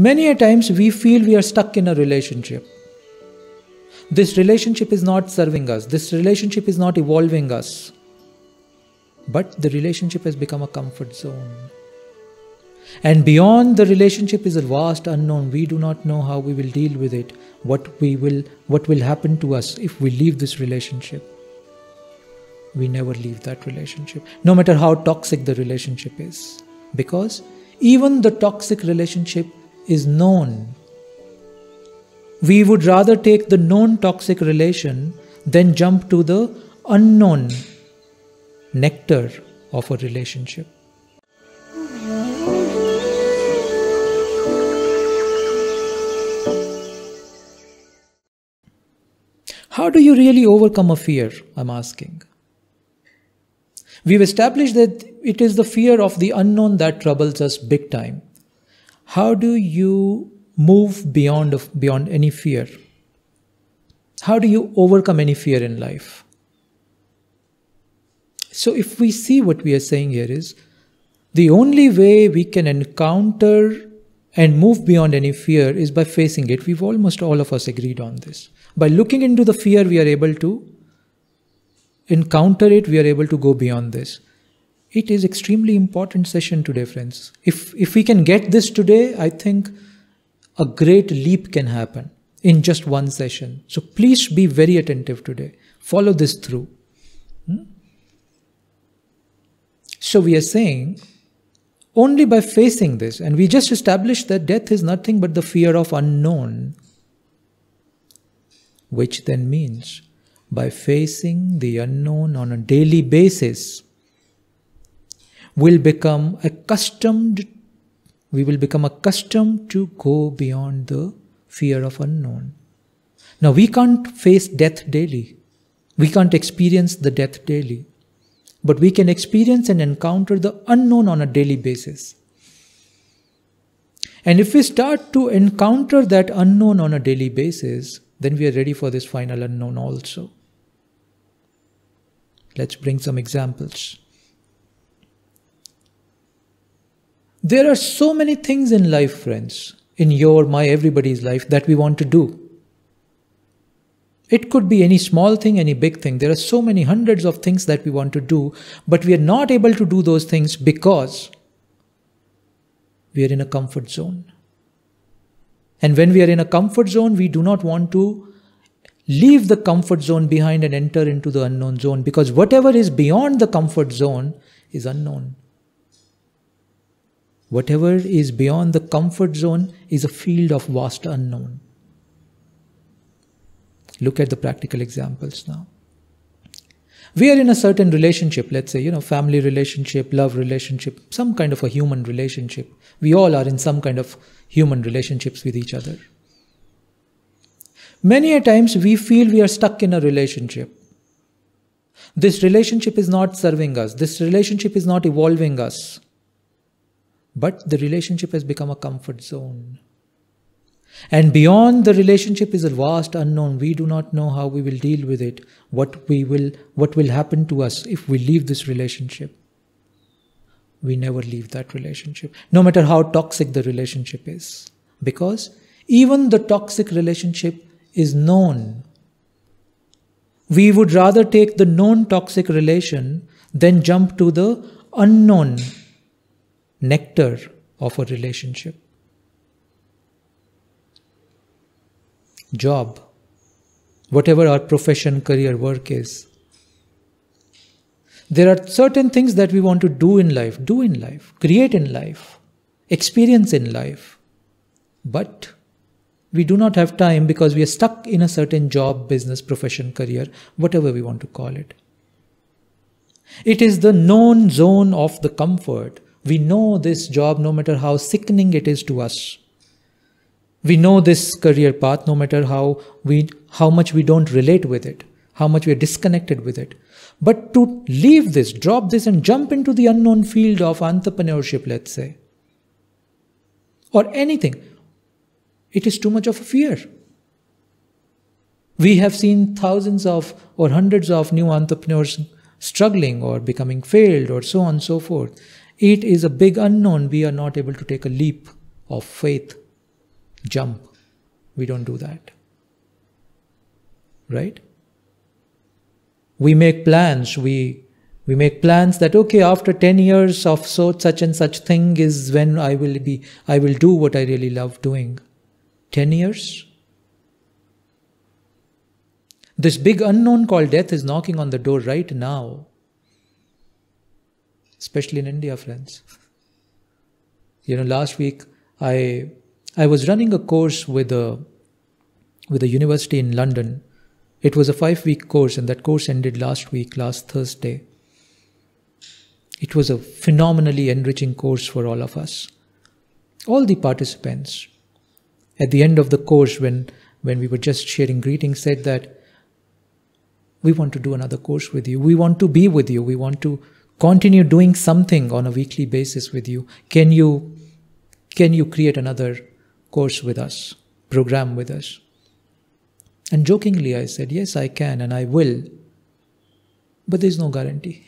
Many a times we feel we are stuck in a relationship. This relationship is not serving us. This relationship is not evolving us. But the relationship has become a comfort zone. And beyond the relationship is a vast unknown. We do not know how we will deal with it, what we will what will happen to us if we leave this relationship. We never leave that relationship, no matter how toxic the relationship is. Because even the toxic relationship is known. We would rather take the known toxic relation than jump to the unknown nectar of a relationship. How do you really overcome a fear? I'm asking. We've established that it is the fear of the unknown that troubles us big time how do you move beyond beyond any fear? How do you overcome any fear in life? So if we see what we are saying here is the only way we can encounter and move beyond any fear is by facing it. We've almost all of us agreed on this. By looking into the fear we are able to encounter it we are able to go beyond this it is extremely important session today friends. If if we can get this today i think a great leap can happen in just one session. So please be very attentive today. Follow this through. Hmm? so we are saying only by facing this and we just established that death is nothing but the fear of unknown which then means by facing the unknown on a daily basis will become accustomed we will become accustomed to go beyond the fear of unknown. Now we can't face death daily. We can't experience the death daily. But we can experience and encounter the unknown on a daily basis. And if we start to encounter that unknown on a daily basis then we are ready for this final unknown also. Let's bring some examples There are so many things in life, friends, in your, my, everybody's life that we want to do. It could be any small thing, any big thing. There are so many hundreds of things that we want to do, but we are not able to do those things because we are in a comfort zone. And when we are in a comfort zone, we do not want to leave the comfort zone behind and enter into the unknown zone because whatever is beyond the comfort zone is unknown. Whatever is beyond the comfort zone is a field of vast unknown. Look at the practical examples now. We are in a certain relationship, let's say, you know, family relationship, love relationship, some kind of a human relationship. We all are in some kind of human relationships with each other. Many a times we feel we are stuck in a relationship. This relationship is not serving us. This relationship is not evolving us. But the relationship has become a comfort zone. And beyond the relationship is a vast unknown. We do not know how we will deal with it, what we will what will happen to us if we leave this relationship. We never leave that relationship, no matter how toxic the relationship is. Because even the toxic relationship is known. We would rather take the known toxic relation than jump to the unknown nectar of a relationship. Job, whatever our profession, career, work is. There are certain things that we want to do in life, do in life, create in life, experience in life. But we do not have time because we are stuck in a certain job, business, profession, career, whatever we want to call it. It is the known zone of the comfort we know this job no matter how sickening it is to us. We know this career path no matter how we how much we don't relate with it, how much we are disconnected with it. But to leave this, drop this and jump into the unknown field of entrepreneurship, let's say, or anything, it is too much of a fear. We have seen thousands of or hundreds of new entrepreneurs struggling or becoming failed or so on and so forth. It is a big unknown. We are not able to take a leap of faith jump. We don't do that. Right? We make plans. We we make plans that okay, after 10 years of so such and such thing is when I will be I will do what I really love doing. 10 years? This big unknown called death is knocking on the door right now. Especially in India, friends. You know, last week I I was running a course with a with a university in London. It was a five week course, and that course ended last week, last Thursday. It was a phenomenally enriching course for all of us. All the participants, at the end of the course, when, when we were just sharing greetings, said that we want to do another course with you. We want to be with you. We want to continue doing something on a weekly basis with you. Can you, can you create another course with us, program with us? And jokingly, I said, Yes, I can and I will. But there's no guarantee.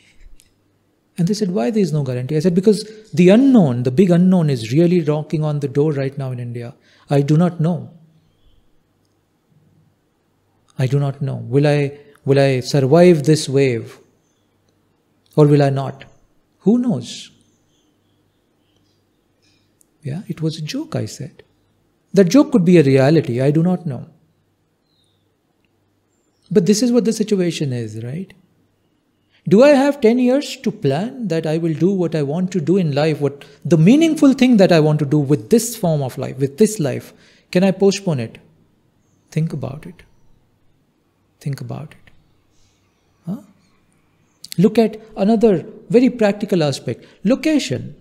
And they said, Why there is no guarantee? I said, Because the unknown, the big unknown, is really knocking on the door right now in India. I do not know. I do not know. Will I, will I survive this wave? Or will I not? Who knows? Yeah, it was a joke, I said. That joke could be a reality. I do not know. But this is what the situation is, right? Do I have 10 years to plan that I will do what I want to do in life, what the meaningful thing that I want to do with this form of life, with this life? Can I postpone it? Think about it. Think about it. Look at another very practical aspect location.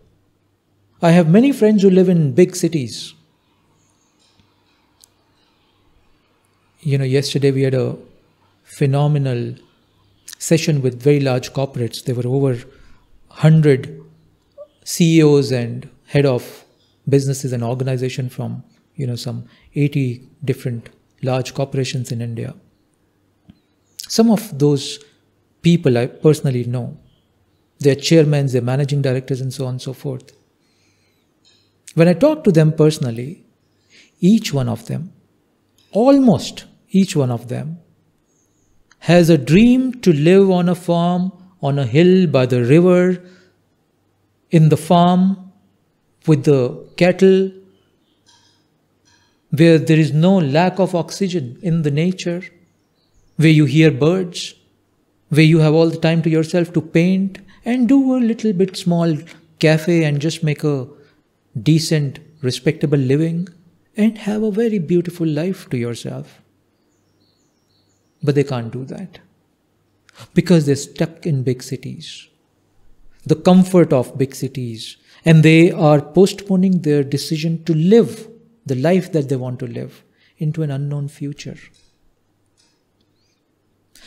I have many friends who live in big cities. You know, yesterday we had a phenomenal session with very large corporates. There were over 100 CEOs and head of businesses and organization from you know some 80 different large corporations in India. Some of those people I personally know. Their chairmen, their managing directors, and so on and so forth. When I talk to them personally, each one of them, almost each one of them, has a dream to live on a farm, on a hill by the river, in the farm, with the cattle, where there is no lack of oxygen in the nature, where you hear birds, where you have all the time to yourself to paint and do a little bit small cafe and just make a decent, respectable living and have a very beautiful life to yourself. But they can't do that because they're stuck in big cities, the comfort of big cities, and they are postponing their decision to live the life that they want to live into an unknown future.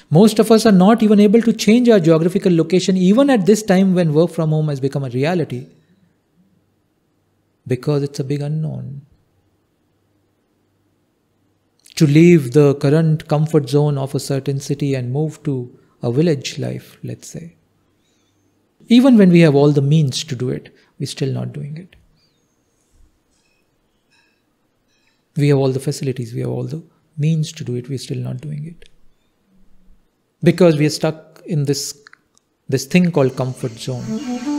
Most of us are not even able to change our geographical location even at this time when work from home has become a reality because it's a big unknown to leave the current comfort zone of a certain city and move to a village life, let's say. Even when we have all the means to do it, we're still not doing it. We have all the facilities, we have all the means to do it, we're still not doing it. Because we are stuck in this, this thing called comfort zone.